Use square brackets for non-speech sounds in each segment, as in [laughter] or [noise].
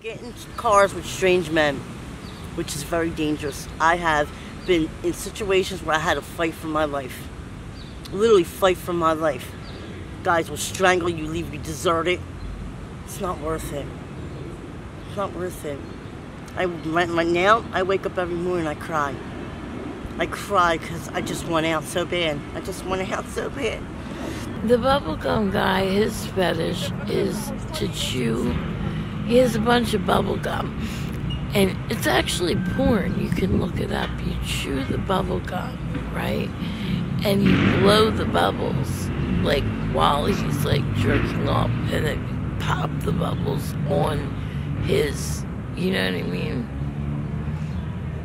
Get in cars with strange men, which is very dangerous. I have been in situations where I had to fight for my life. Literally fight for my life. Guys will strangle you, leave you deserted. It's not worth it. It's not worth it. I right, right now I wake up every morning I cry. I cry because I just want out so bad. I just want out so bad. The bubblegum guy, his fetish is to chew. He has a bunch of bubble gum. And it's actually porn. You can look it up. You chew the bubble gum, right? And you blow the bubbles, like while he's like jerking off, and then pop the bubbles on his, you know what I mean?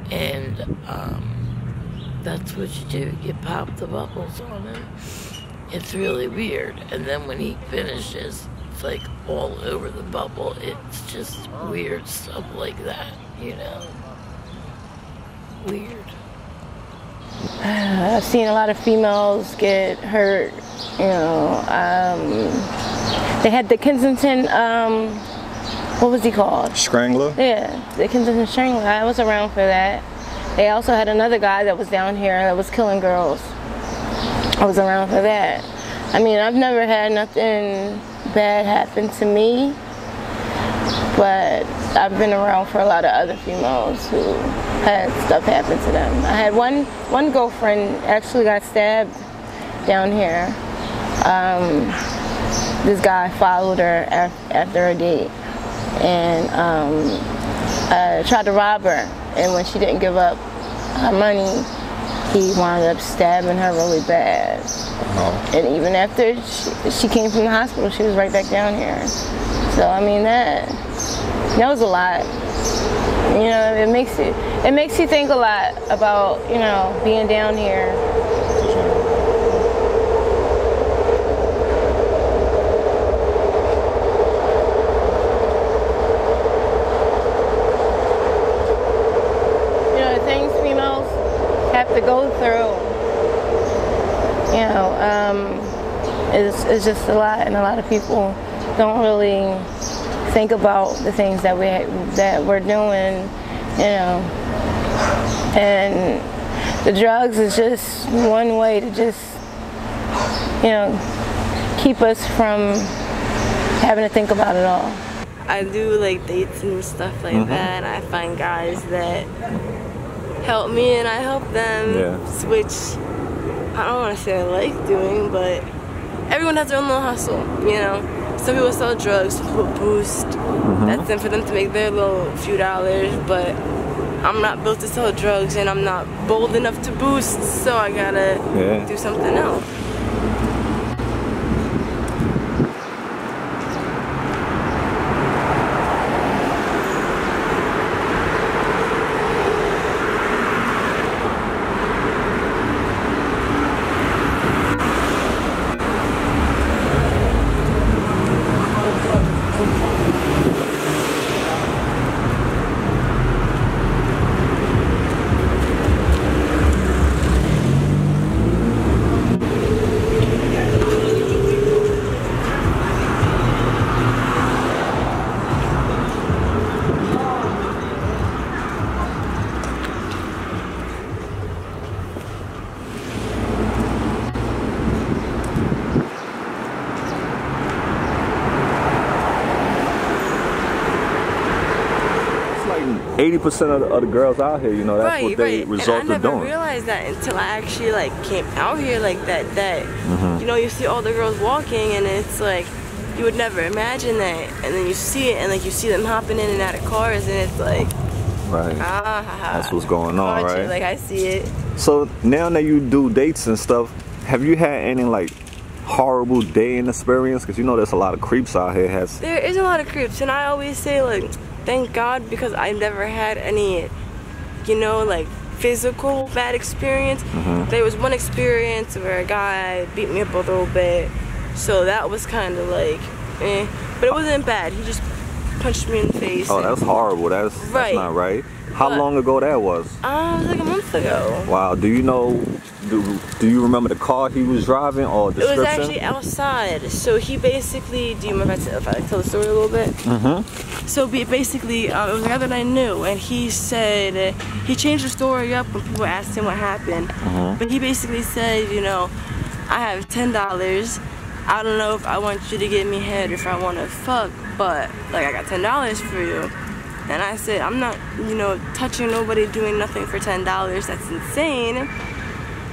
And um, that's what you do. You pop the bubbles on him. It's really weird. And then when he finishes, it's like all over the bubble. It's just weird stuff like that, you know? Weird. I've seen a lot of females get hurt, you know. Um, they had the Kensington, um, what was he called? Strangler? Yeah, the Kensington Strangler. I was around for that. They also had another guy that was down here that was killing girls. I was around for that. I mean, I've never had nothing bad happened to me, but I've been around for a lot of other females who had stuff happen to them. I had one one girlfriend actually got stabbed down here. Um, this guy followed her af- after a date and um, uh, tried to rob her. And when she didn't give up her money, he wound up stabbing her really bad. Oh. And even after she, she came from the hospital, she was right back down here. So I mean that that was a lot. You know, it makes you it makes you think a lot about you know being down here. You know, the things females have to go through. You know, um, is is just a lot, and a lot of people don't really think about the things that we that we're doing. You know, and the drugs is just one way to just you know keep us from having to think about it all. I do like dates and stuff like Mhm. that. I find guys that help me and I help them, Yeah. which I don't want to say I like doing, but everyone has their own little hustle, you know. Some people sell drugs, some people boost. Mm-hmm. That's them for them to make their little few dollars, but I'm not built to sell drugs and I'm not bold enough to boost, so I gotta Yeah. do something else. 80% of the, of the, girls out here, you know, that's right, what they right. result doing. I never realized that until I actually like came out here like that, that, mm-hmm. you know, you see all the girls walking and it's like, you would never imagine that. And then you see it and like you see them hopping in and out of cars and it's like, right. Ah, that's what's going on, right? You? Like I see it. So now that you do dates and stuff, have you had any like horrible dating experience? Because you know there's a lot of creeps out here. Has there is a lot of creeps, and I always say like thank God because I never had any, you know, like physical bad experience. Mhm. There was one experience where a guy beat me up a little bit, so that was kind of like, eh, but it wasn't bad. He just punched me in the face. oh, that's horrible. That's that's Right. not right. How But- long ago that was? Um, it was like a month ago. Wow. Do you know do, do you remember the car he was driving or It description? was actually outside. So he basically, do you mind if I, if I tell the story a little bit? Mm-hmm. So basically, um, it was a guy that I knew, and he said uh, he changed the story up when people asked him what happened. But he basically said, you know, I have ten dollars. I don't know if I want you to give me head if I want to fuck, but like I got ten dollars for you. And I said, I'm not, you know, touching nobody, doing nothing for ten dollars. That's insane.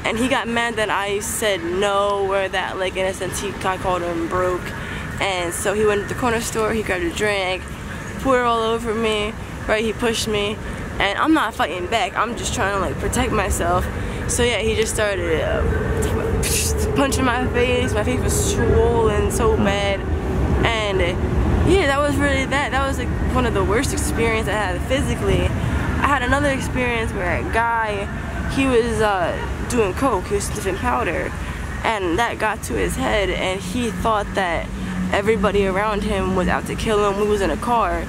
And he got mad that I said no, or that like in a sense he I called him broke. And so he went to the corner store, he grabbed a drink, poured all over me, right? He pushed me, and I'm not fighting back. I'm just trying to like protect myself. So yeah, he just started uh, punching my face. My face was swollen so bad, and yeah, that was really that. That was like one of the worst experiences I had physically. I had another experience where a guy, he was uh, doing coke, he was sniffing powder, and that got to his head, and he thought that everybody around him was out to kill him. We was in a car,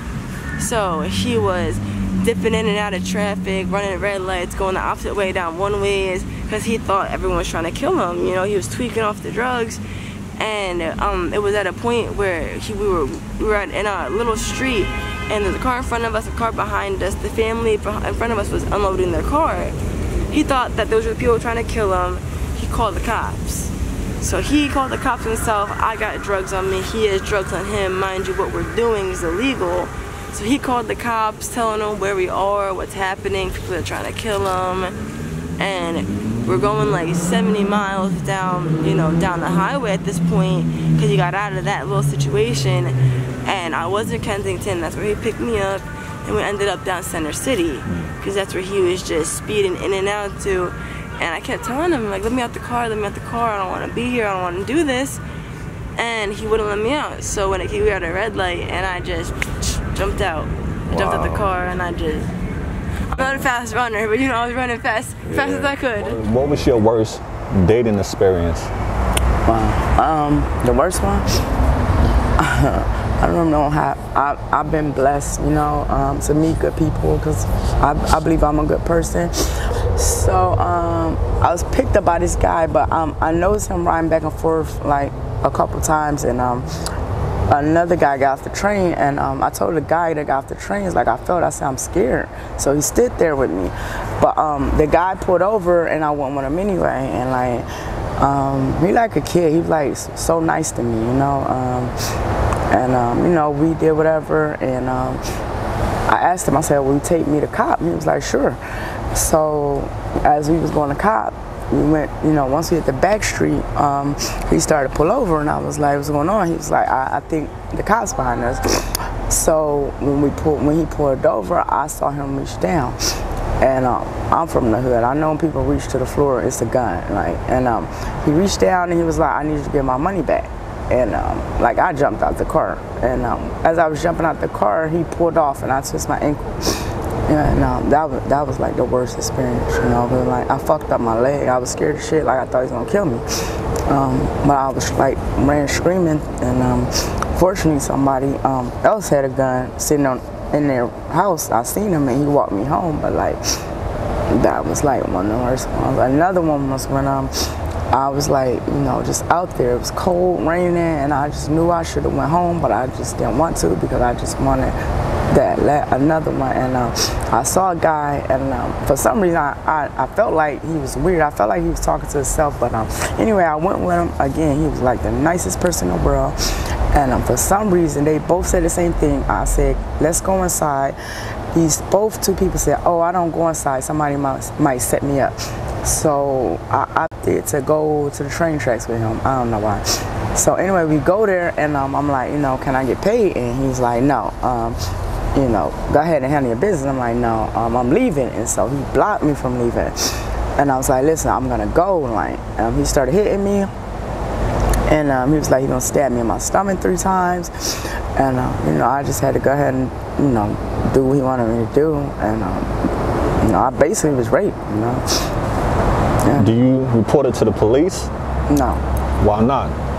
so he was dipping in and out of traffic, running red lights, going the opposite way down one ways, because he thought everyone was trying to kill him. You know, he was tweaking off the drugs, and um, it was at a point where he, we were we were in a little street, and there's a car in front of us, a car behind us. The family in front of us was unloading their car. He thought that those were the people trying to kill him. He called the cops. So he called the cops himself. I got drugs on me. He has drugs on him. Mind you, what we're doing is illegal. So he called the cops, telling them where we are, what's happening. People are trying to kill him, and we're going like 70 miles down, you know, down the highway at this point because he got out of that little situation. And I was in Kensington. That's where he picked me up, and we ended up down Center City hmm. because that's where he was just speeding in and out to. And I kept telling him, like, let me out the car, let me out the car. I don't want to be here. I don't want to do this. And he wouldn't let me out. So when it came, we were at a red light, and I just jumped out. I jumped out the car, and I just. I'm not a fast runner, but you know, I was running fast, fast as I could. What was your worst dating experience? Wow. Um, the worst one? [laughs] I don't know how. I, I've been blessed, you know, um, to meet good people because I, I believe I'm a good person. So um, I was picked up by this guy, but um, I noticed him riding back and forth like a couple times, and um, another guy got off the train, and um, I told the guy that got off the train, he's like, I felt, I said, I'm scared. So he stood there with me, but um, the guy pulled over, and I went with him anyway, and like, um, he like a kid. He was like so nice to me, you know. Um, and um, you know, we did whatever. And um, I asked him. I said, "Will you take me to cop?" And he was like, "Sure." So as we was going to cop, we went. You know, once we hit the back street, um, he started to pull over, and I was like, "What's going on?" He was like, "I, I think the cops behind us." So when we pulled, when he pulled over, I saw him reach down. And um, I'm from the hood. I know when people reach to the floor, it's a gun. Like, and um, he reached down and he was like, "I need you to get my money back." And um, like I jumped out the car. And um, as I was jumping out the car, he pulled off and I twisted my ankle. And um, that was that was like the worst experience, you know. But like I fucked up my leg. I was scared of shit. Like I thought he was gonna kill me. Um, but I was like ran screaming, and um, fortunately somebody um, else had a gun sitting on in their house. I seen him and he walked me home. But like that was like one of the worst ones. Another one was when um I was like, you know, just out there. It was cold, raining, and I just knew I should have went home, but I just didn't want to because I just wanted that another one. And um, I saw a guy, and um, for some reason I, I, I felt like he was weird. I felt like he was talking to himself, but um, anyway, I went with him again. He was like the nicest person in the world. And um, for some reason, they both said the same thing. I said, let's go inside. These both two people said, oh, I don't go inside. Somebody might, might set me up. So I opted to go to the train tracks with him. I don't know why. So anyway, we go there and um, I'm like, you know, can I get paid? And he's like, no. You know, go ahead and handle your business. I'm like, no, um, I'm leaving. And so he blocked me from leaving. And I was like, listen, I'm gonna go. Like, um, he started hitting me. And um, he was like, he gonna stab me in my stomach three times. And, um, you know, I just had to go ahead and, you know, do what he wanted me to do. And, um, you know, I basically was raped, you know. Do you report it to the police? No. Why not?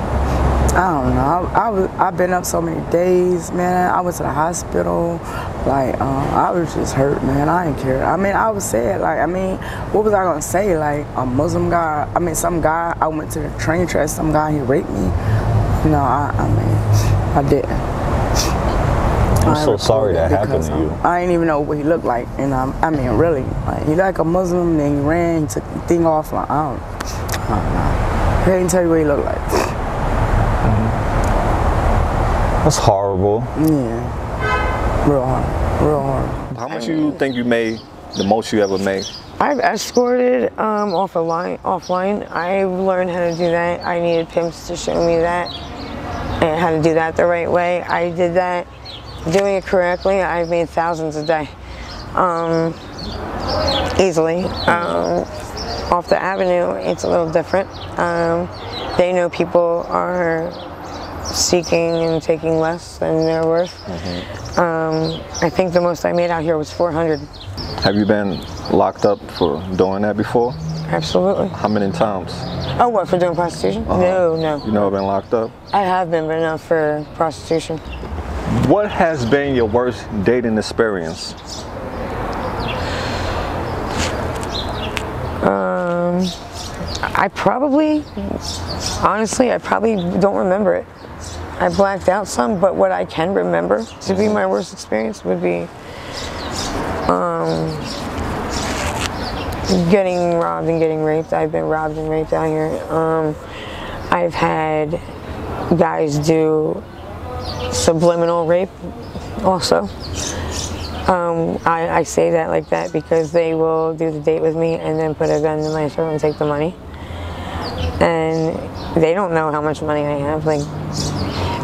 I don't know. I, I was, I've been up so many days, man. I went to the hospital. Like, um, I was just hurt, man. I didn't care. I mean, I was sad. Like, I mean, what was I gonna say? Like, a Muslim guy. I mean, some guy. I went to the train track. Some guy he raped me. No, I, I mean, I didn't. I'm so sorry that happened to you. um, I didn't even know what he looked like, and um, I mean, really, like, he like a Muslim. Then he ran, he took the thing off. Like, I don't, I don't know. I can't tell you what he looked like. That's horrible. Yeah, real hard, real hard. How much you think you made? The most you ever made? I've escorted um, off a line, offline. I learned how to do that. I needed pimps to show me that and how to do that the right way. I did that. Doing it correctly, I've made thousands a day, um, easily. Um, off the avenue, it's a little different. Um, they know people are seeking and taking less than they're worth. Um, I think the most I made out here was 400. Have you been locked up for doing that before? Absolutely. How many times? Oh, what, for doing prostitution? No, no. You never been locked up? I have been, but not for prostitution. What has been your worst dating experience? Um, I probably, honestly, I probably don't remember it. I blacked out some, but what I can remember to be my worst experience would be um, getting robbed and getting raped. I've been robbed and raped out here. Um, I've had guys do subliminal rape also. Um, I, I say that like that because they will do the date with me and then put a gun in my throat and take the money. And they don't know how much money I have. Like,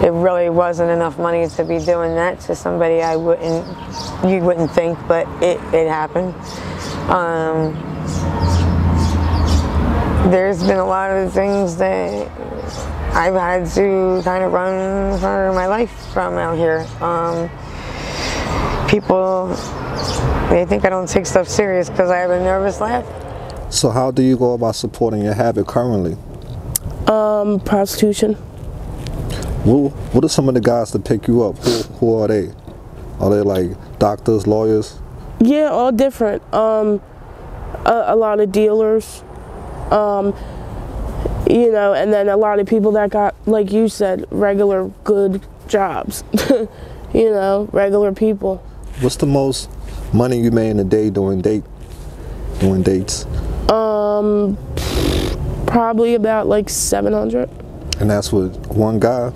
it really wasn't enough money to be doing that to somebody I wouldn't, you wouldn't think, but it, it happened. Um, there's been a lot of things that I've had to kind of run for my life from out here. Um, people, they think I don't take stuff serious because I have a nervous laugh. So how do you go about supporting your habit currently? Um, prostitution. Who, what are some of the guys that pick you up? Who, who are they? Are they like doctors, lawyers? Yeah, all different. Um, a, a lot of dealers. Um, you know, and then a lot of people that got, like you said, regular good jobs. [laughs] you know, regular people. What's the most money you made in a day doing date, doing dates? Um, probably about like 700. And that's with one guy.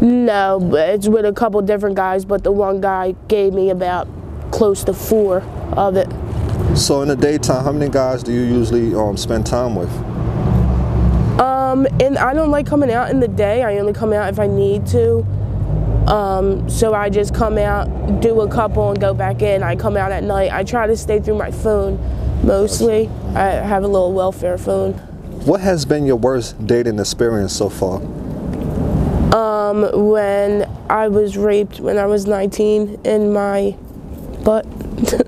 No, but it's with a couple different guys, but the one guy gave me about close to four of it. So in the daytime, how many guys do you usually um, spend time with? Um, and I don't like coming out in the day. I only come out if I need to. Um, so I just come out, do a couple, and go back in. I come out at night. I try to stay through my phone mostly. I have a little welfare phone. What has been your worst dating experience so far? Um, when I was raped when I was 19 in my butt. [laughs]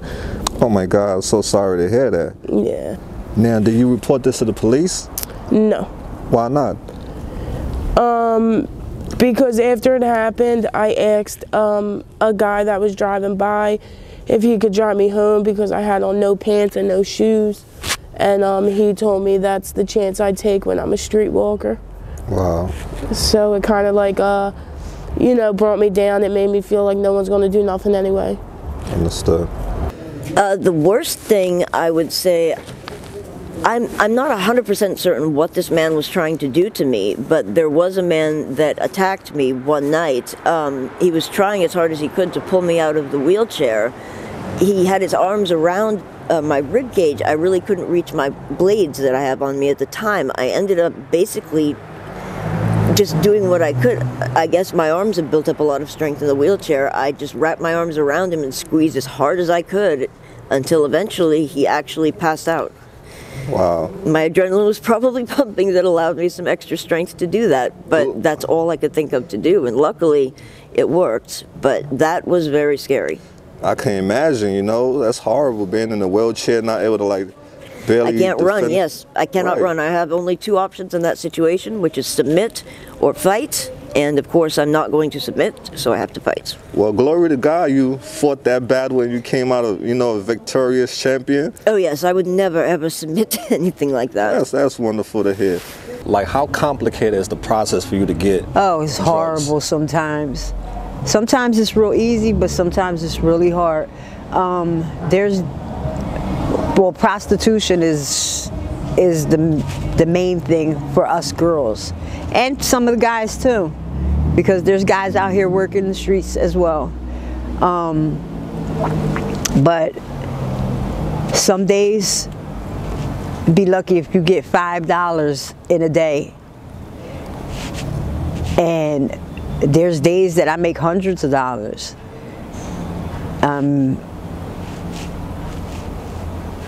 Oh my God, I'm so sorry to hear that. yeah. Now, did you report this to the police? No. Why not? Um, because after it happened, I asked um, a guy that was driving by if he could drive me home because I had on no pants and no shoes. And um, he told me that's the chance I take when I'm a streetwalker. Wow. So it kind of like, uh, you know, brought me down. It made me feel like no one's going to do nothing anyway. Understood. Uh, the worst thing I would say, I'm I'm not hundred percent certain what this man was trying to do to me, but there was a man that attacked me one night. Um, he was trying as hard as he could to pull me out of the wheelchair. He had his arms around uh, my rib cage. I really couldn't reach my blades that I have on me at the time. I ended up basically just doing what I could. I guess my arms had built up a lot of strength in the wheelchair. I just wrapped my arms around him and squeezed as hard as I could until eventually he actually passed out. Wow. My adrenaline was [laughs] probably pumping that allowed me some extra strength to do that, but that's all I could think of to do. And luckily, it worked, but that was very scary. I can't imagine, you know, that's horrible being in a wheelchair, not able to like barely. I can't run, yes. I cannot Right. run. I have only two options in that situation, which is submit or fight. And of course, I'm not going to submit, so I have to fight. Well, glory to God, you fought that battle and you came out of, you know, a victorious champion. Oh yes, I would never ever submit [laughs] to anything like that. That's that's wonderful to hear. Like, how complicated is the process for you to get? Oh, it's drugs? horrible sometimes. Sometimes it's real easy, but sometimes it's really hard. Um, there's well, prostitution is is the the main thing for us girls, and some of the guys too, because there's guys out here working the streets as well. Um, but some days, be lucky if you get five dollars in a day, and there's days that I make hundreds of dollars. Um,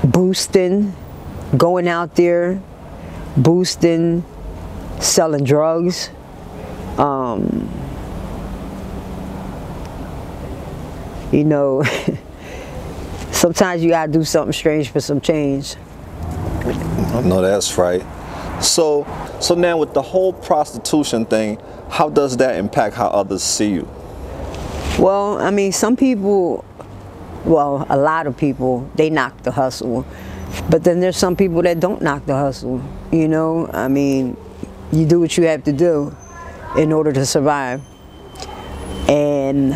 boosting, going out there, boosting, selling drugs. Um, you know, [laughs] sometimes you gotta do something strange for some change. No, that's right. So, so now with the whole prostitution thing, how does that impact how others see you? Well, I mean, some people, well, a lot of people, they knock the hustle. But then there's some people that don't knock the hustle. You know, I mean, you do what you have to do in order to survive. And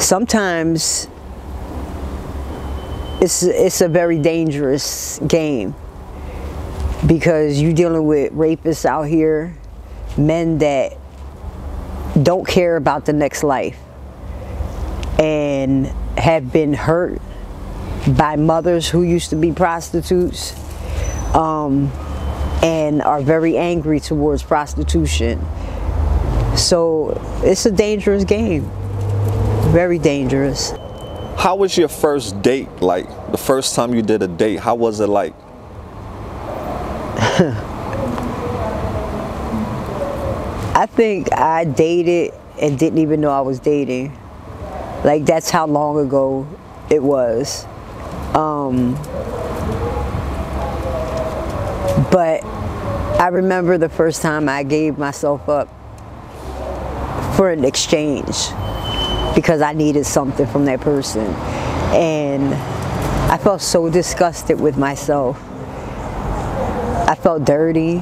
sometimes it's, it's a very dangerous game because you're dealing with rapists out here, men that don't care about the next life and have been hurt by mothers who used to be prostitutes um, and are very angry towards prostitution. So it's a dangerous game, very dangerous. How was your first date like? The first time you did a date, how was it like? I think I dated and didn't even know I was dating. Like that's how long ago it was. Um, but I remember the first time I gave myself up for an exchange because I needed something from that person. And I felt so disgusted with myself. Felt dirty.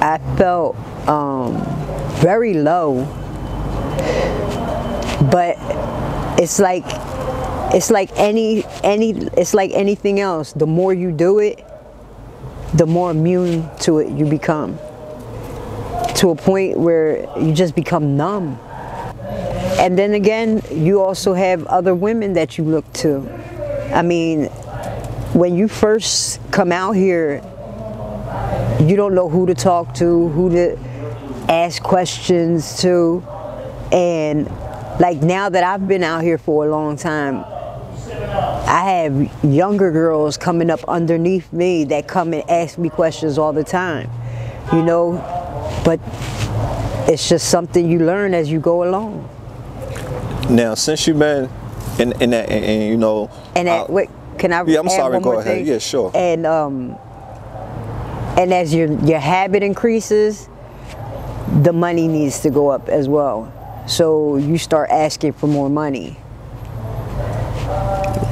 I felt um, very low. But it's like it's like any any it's like anything else. The more you do it, the more immune to it you become. To a point where you just become numb. And then again, you also have other women that you look to. I mean, when you first come out here, you don't know who to talk to, who to ask questions to. And like now that I've been out here for a long time, I have younger girls coming up underneath me that come and ask me questions all the time, you know, but it's just something you learn as you go along. Now, since you've been in, in that, and, and, you know, And that, uh, wait, can I? yeah, I'm sorry. Go ahead. thing? Yeah, sure. And um, and as your your habit increases, the money needs to go up as well. So you start asking for more money.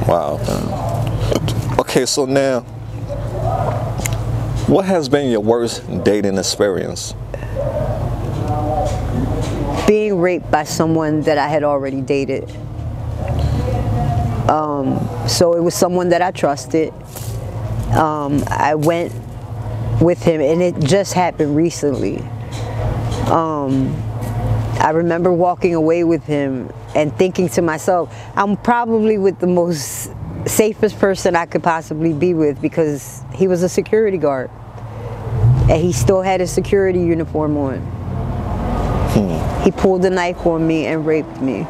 Wow. Okay, so now, what has been your worst dating experience? Being raped by someone that I had already dated. Um, so it was someone that I trusted. Um, I went with him, and it just happened recently. Um, I remember walking away with him and thinking to myself, I'm probably with the most safest person I could possibly be with because he was a security guard. And he still had his security uniform on. He pulled a knife on me and raped me.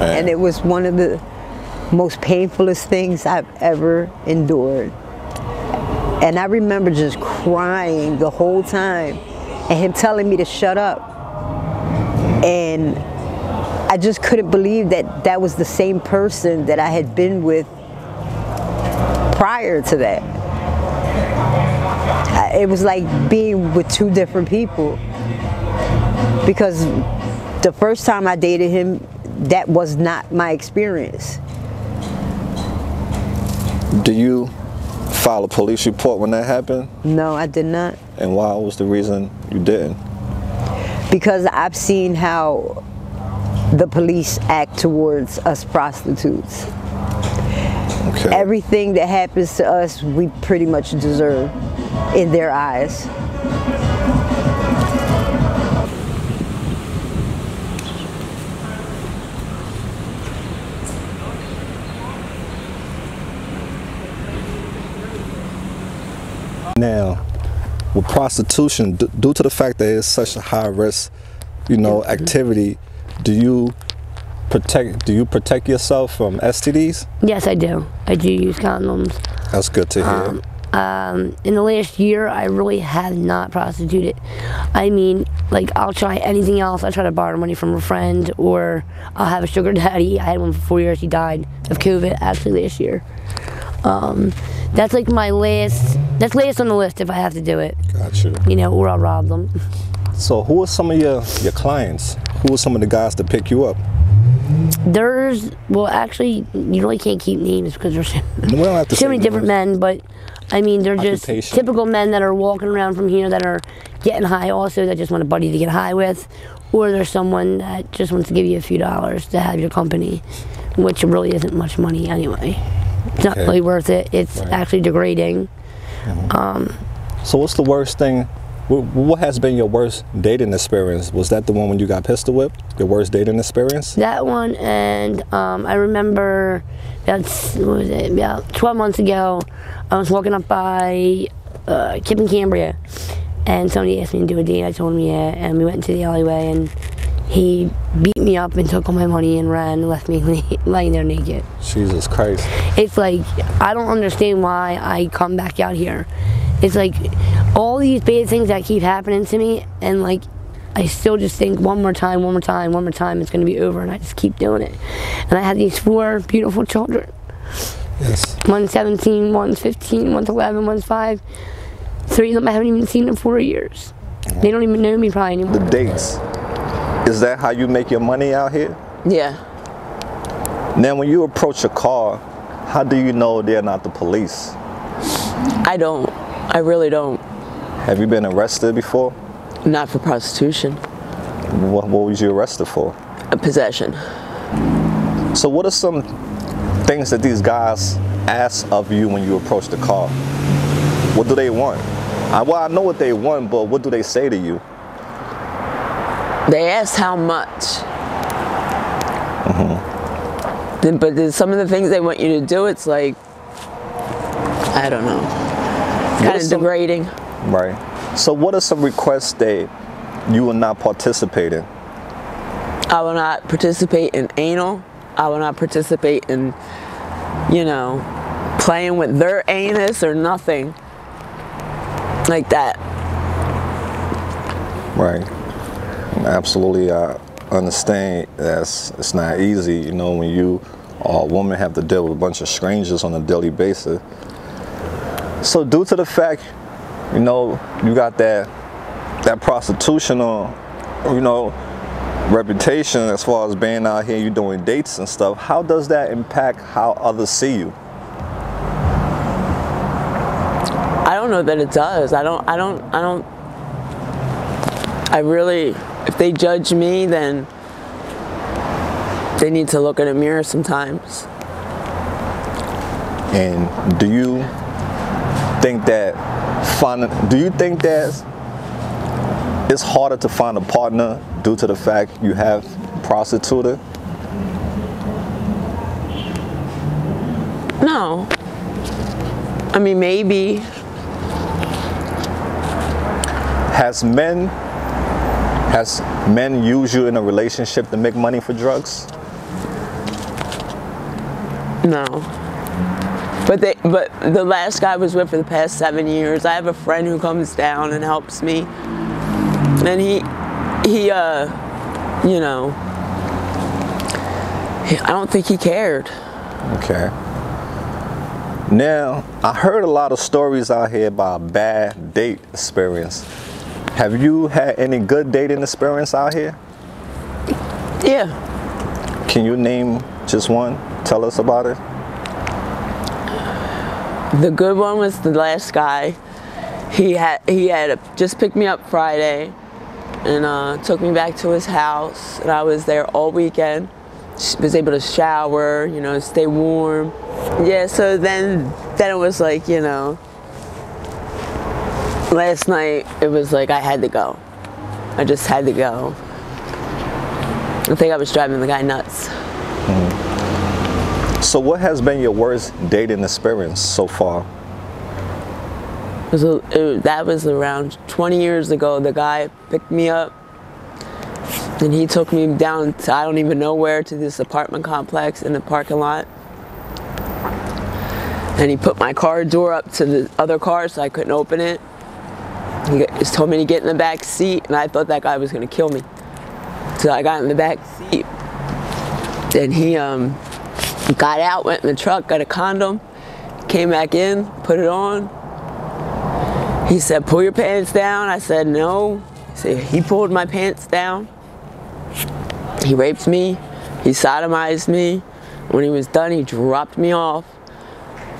And it was one of the most painfulest things I've ever endured. And I remember just crying the whole time and him telling me to shut up. And I just couldn't believe that that was the same person that I had been with prior to that. It was like being with two different people. Because the first time I dated him, that was not my experience. Do you file a police report when that happened? No, I did not. And why was the reason you didn't? Because I've seen how the police act towards us prostitutes. Okay. Everything that happens to us, we pretty much deserve in their eyes. Now, with prostitution, d- due to the fact that it's such a high risk, you know, activity, do you protect? Do you protect yourself from STDs? Yes, I do. I do use condoms. That's good to hear. Um, um, in the last year, I really have not prostituted. I mean, like, I'll try anything else. I try to borrow money from a friend, or I'll have a sugar [laughs] daddy. I had one for four years. He died of COVID actually last year. Um, that's like my last. That's last on the list if I have to do it. Got you. You know, or I'll rob them. So, who are some of your your clients? Who are some of the guys that pick you up? There's well, actually, you really can't keep names because there's We don't have to so many different men, but I mean, they're just typical men that are walking around from here that are getting high also that just want a buddy to get high with, or there's someone that just wants to give you a few dollars to have your company, which really isn't much money anyway. It's not really worth it. It's Right. actually degrading. Um, So, what's the worst thing? What has been your worst dating experience? Was that the one when you got pistol whipped? Your worst dating experience? That one, and um, I remember about what was it, about 12 months ago, I was walking up by uh, Kip and Cambria, and somebody asked me to do a date. I told him yeah, and we went into the alleyway, and he beat me up and took all my money and ran and left me [laughs] laying there naked. Jesus Christ. It's like I don't understand why I come back out here. It's like all these bad things that keep happening to me, and like I still just think one more time, one more time, one more time, it's gonna be over, and I just keep doing it. And I have these four beautiful children. Yes. One's 17, one's 15, one's 11, one's five. Three of them I haven't even seen in four years. They don't even know me probably anymore. The dates. Is that how you make your money out here? Yeah. Now, when you approach a car, how do you know they're not the police? I don't. I really don't. Have you been arrested before? Not for prostitution. What, what was you arrested for? A possession. So, what are some things that these guys ask of you when you approach the car? What do they want? I, well, I know what they want, but what do they say to you? They asked how much. Mm-hmm. Then, but then some of the things they want you to do, it's like, I don't know. It's kind of some- degrading. Right. So, what are some requests that you will not participate in? I will not participate in anal. I will not participate in, you know, playing with their anus or nothing like that. Right. Absolutely, I understand that's it's not easy. You know, when you or a woman have to deal with a bunch of strangers on a daily basis. So, due to the fact, you know, you got that that prostitution or you know reputation as far as being out here, you doing dates and stuff. How does that impact how others see you? I don't know that it does. I don't. I don't. I don't. I really, if they judge me, then they need to look in a mirror sometimes. And do you think that find do you think that it's harder to find a partner due to the fact you have prostituted? No. I mean, maybe. Has men has men used you in a relationship to make money for drugs? No. But they, but the last guy I was with for the past seven years, I have a friend who comes down and helps me, and he, he, uh, you know, I don't think he cared. Okay. Now, I heard a lot of stories out here about bad date experience. Have you had any good dating experience out here? Yeah. Can you name just one? Tell us about it. The good one was the last guy. He had he had just picked me up Friday, and uh, took me back to his house, and I was there all weekend. Was able to shower, you know, stay warm. Yeah. So then then it was like you know. Last night it was like I had to go. I just had to go. I think I was driving the guy nuts. Mm. So, what has been your worst dating experience so far? It was a, it, that was around 20 years ago. The guy picked me up and he took me down to I don't even know where to this apartment complex in the parking lot. And he put my car door up to the other car so I couldn't open it. He just told me to get in the back seat and I thought that guy was gonna kill me. So I got in the back seat. Then he um, got out, went in the truck, got a condom, came back in, put it on. He said, pull your pants down. I said, no. He, said, he pulled my pants down. He raped me. He sodomized me. When he was done, he dropped me off.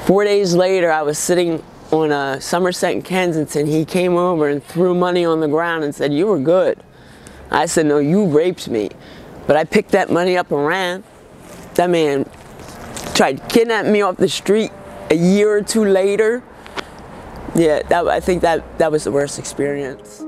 Four days later, I was sitting on a uh, Somerset in Kensington. He came over and threw money on the ground and said, you were good. I said, no, you raped me. But I picked that money up and ran. That man tried to kidnap me off the street a year or two later. Yeah, that, I think that, that was the worst experience.